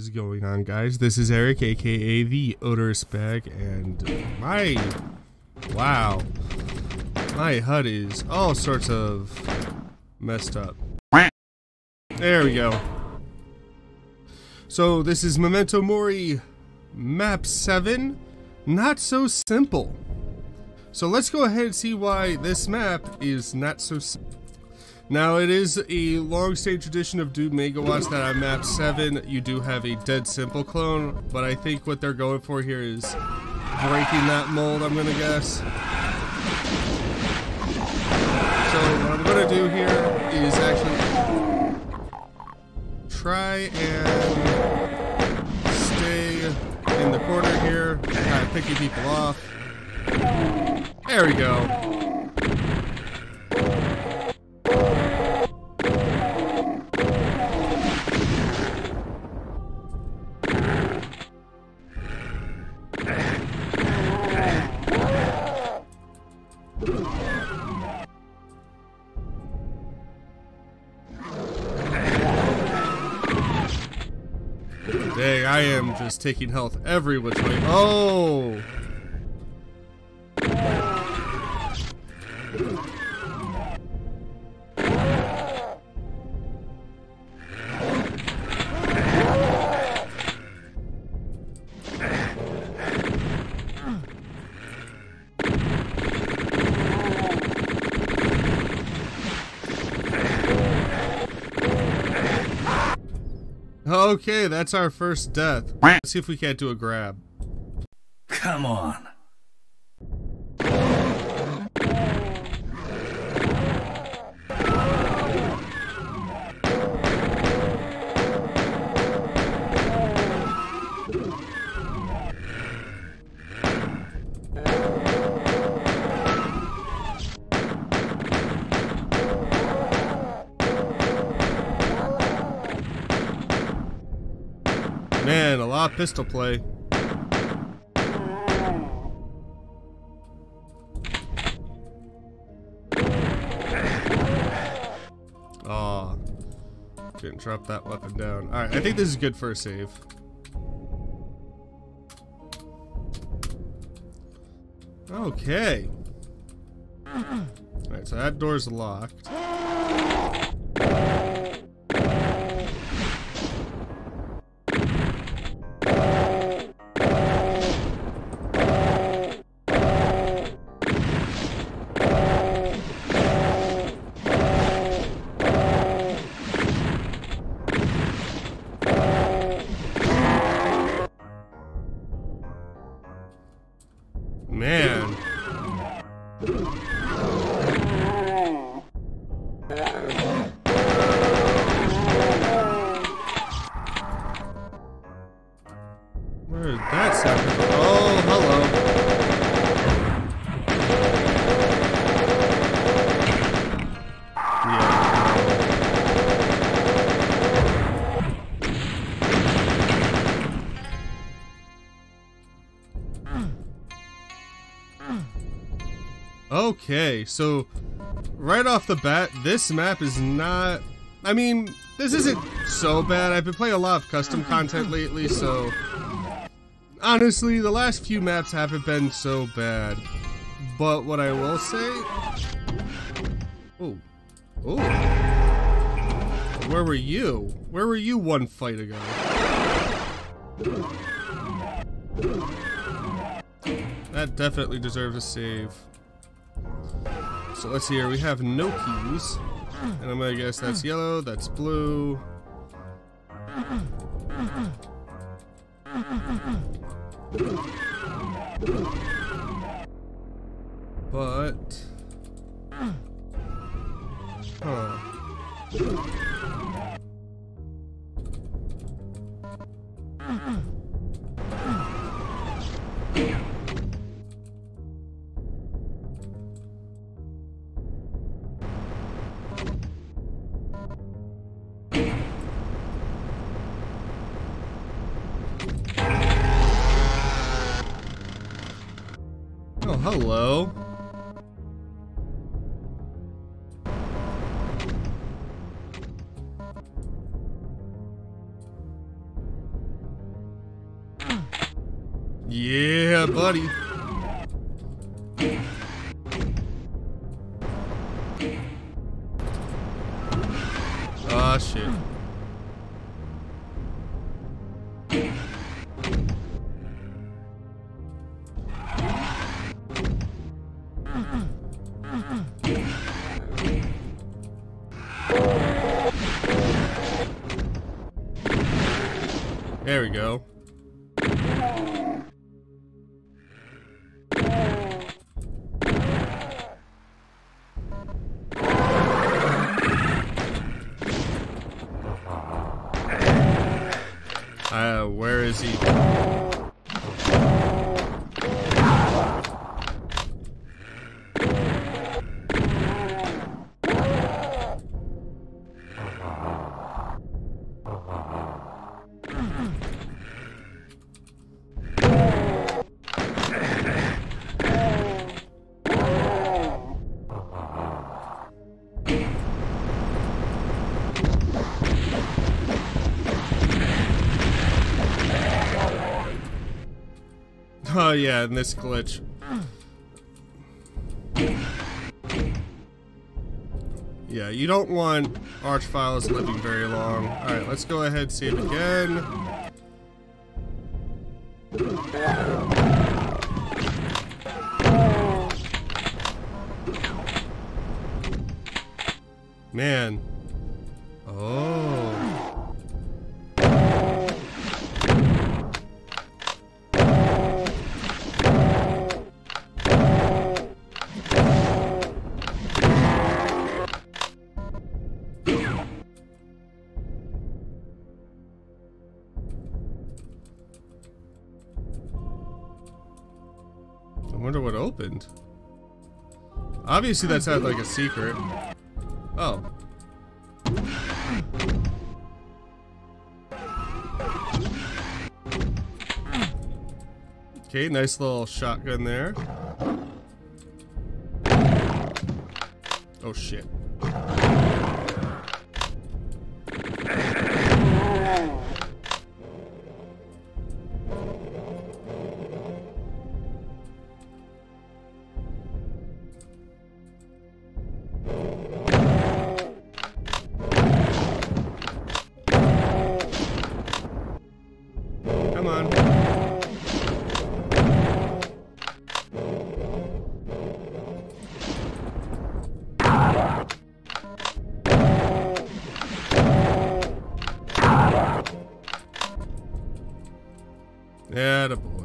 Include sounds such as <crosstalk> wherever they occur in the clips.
is going on, guys? This is Eric, aka the Odorous Bag, and my wow, my HUD is all sorts of messed up. There we go. So this is Memento Mori Map 7, Not So Simple. So let's go ahead and see why this map is not so simple. Now, it is a long-standing tradition of Doom Megawads that on map 7 you do have a Dead Simple clone, but I think what they're going for here is breaking that mold, I'm gonna guess. So what I'm gonna do here is actually try and stay in the corner here, kind of picking people off. There we go. Am just taking health every which way. Oh! Okay, that's our first death. Let's see if we can't do a grab. Come on. Man, a lot of pistol play. Aw. Didn't drop that weapon down. Alright, I think this is good for a save. Okay. Alright, so that door's locked. Man. Okay, so right off the bat, this map is not. I mean, this isn't so bad. I've been playing a lot of custom content lately, so honestly, the last few maps haven't been so bad. But what I will say. Oh. Oh. Where were you? Where were you one fight ago? That definitely deserves a save. So let's see here. We have no keys. And I'm gonna guess that's yellow, that's blue. But. Hello? Yeah, buddy. Ah, oh, shit. There we go. Uh, where is he? Oh yeah, and this glitch. Yeah, you don't want Archviles living very long. Alright, let's go ahead and save again. Man. Oh. Obviously that sounds like a secret. Oh. Okay, nice little shotgun there. Oh shit. Yeah, the boy.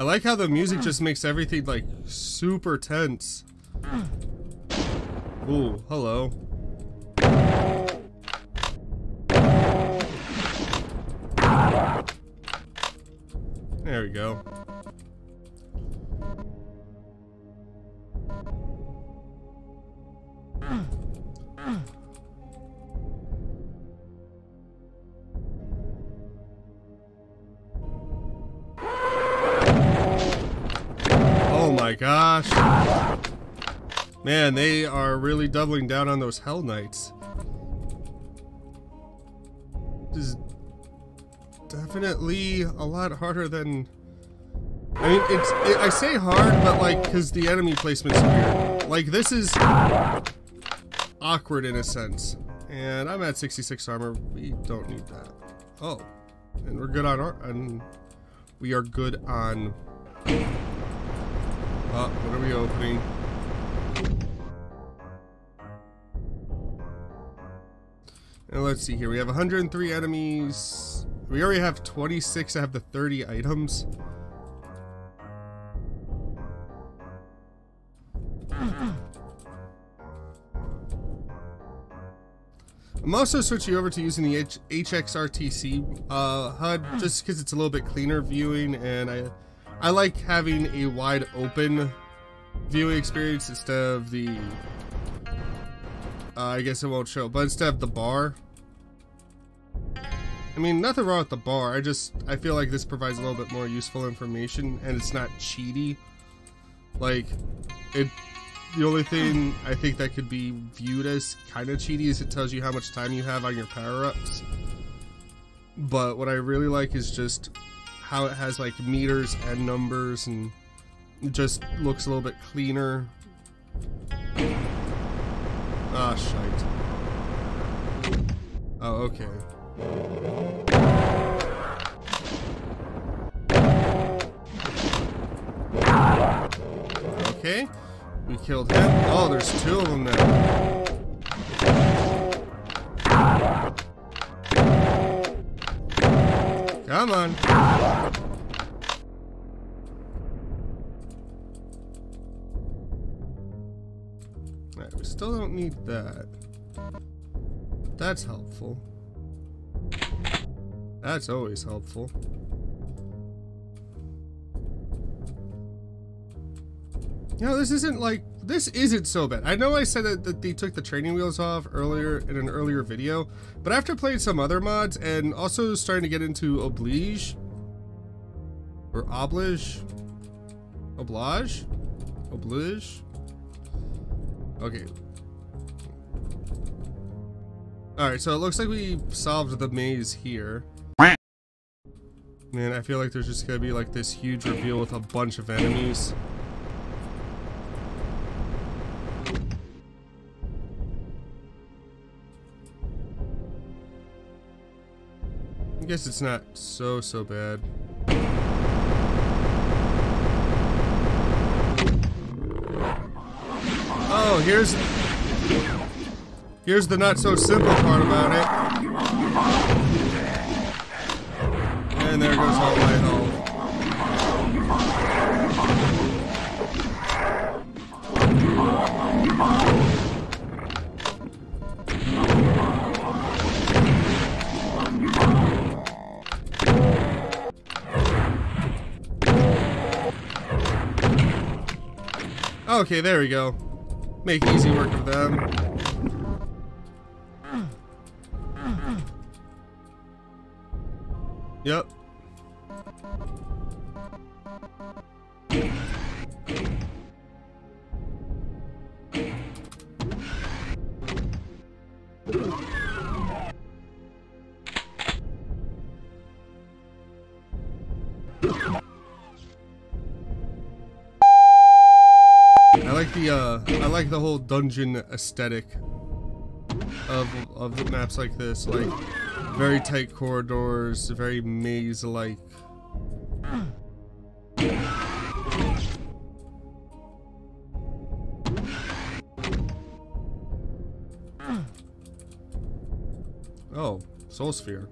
I like how the music just makes everything like super tense. Ooh, hello. There we go. Gosh. Man, they are really doubling down on those Hell Knights. This is definitely a lot harder than... I mean, it's it, I say hard, but like, because the enemy placement's weird. Like, this is awkward in a sense. And I'm at 66 armor. We don't need that. Oh. And we're good on our... And we are good on... Uh, what are we opening? And let's see here. We have 103 enemies. We already have 26. I have the 30 items. I'm also switching over to using the H HXRTC uh, HUD just because it's a little bit cleaner viewing and I I like having a wide open viewing experience instead of the. Uh, I guess it won't show, but instead of the bar. I mean, nothing wrong with the bar. I just I feel like this provides a little bit more useful information, and it's not cheaty. Like, it. The only thing I think that could be viewed as kind of cheaty is it tells you how much time you have on your power ups. But what I really like is just how it has like meters and numbers and it just looks a little bit cleaner. Ah, shite. Oh, okay. Okay, we killed him. Oh, there's two of them now. Come on. Alright, we still don't need that. That's helpful. That's always helpful. You know, this isn't like, this isn't so bad. I know I said that, that they took the training wheels off earlier in an earlier video, but after playing some other mods and also starting to get into Oblige, or Oblige, Oblige, Oblige, okay. Alright, so it looks like we solved the maze here. Man, I feel like there's just gonna be like this huge reveal with a bunch of enemies. Guess it's not so, so bad. Oh, here's... Here's the not so simple part about it. And there goes all my Okay, there we go. Make easy work of them. Yep. The uh I like the whole dungeon aesthetic of of maps like this, like very tight corridors, very maze-like. Oh, Soul Sphere.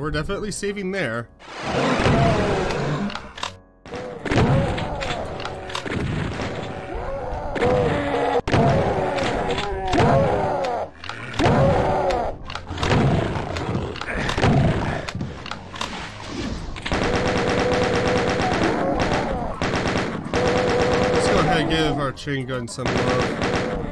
We're definitely saving there. Let's go ahead and give our chain gun some love.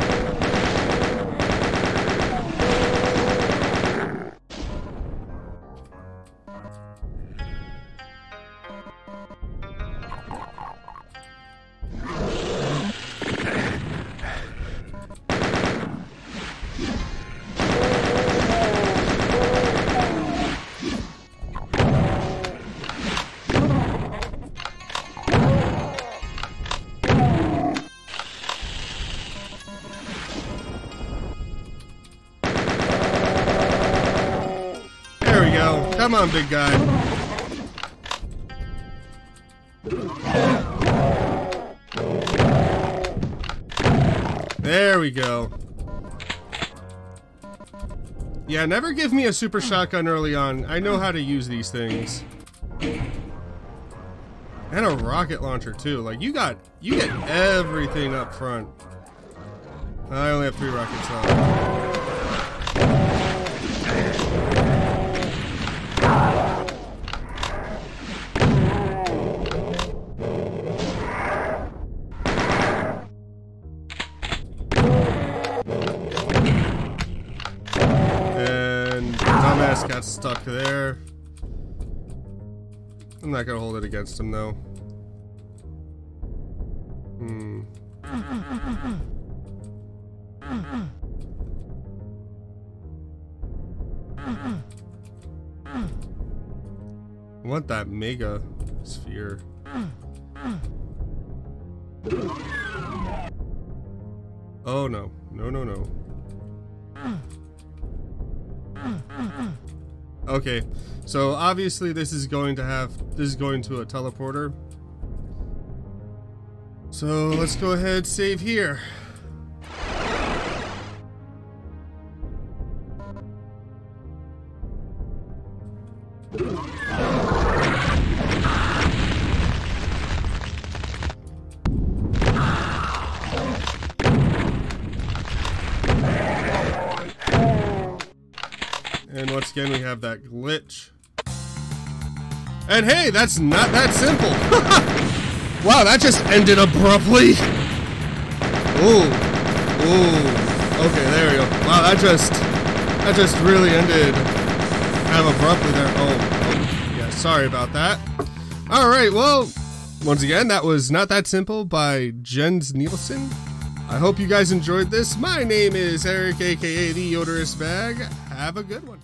Come on, big guy. There we go. Yeah, never give me a super shotgun early on. I know how to use these things. And a rocket launcher too. Like you got you get everything up front. I only have three rockets left. Got stuck there. I'm not gonna hold it against him though. Hmm. I want that mega sphere. Oh no. No, no, no. Okay, so obviously this is going to have, this is going to a teleporter. So let's go ahead save here. Once again, we have that glitch. And hey, that's not that simple. <laughs> wow, that just ended abruptly. Ooh. Ooh. Okay, there we go. Wow, that just that just really ended kind of abruptly there. Oh, oh yeah, sorry about that. All right, well, once again, that was Not That Simple by Jens Nielsen. I hope you guys enjoyed this. My name is Eric, aka The Odorous Bag. Have a good one.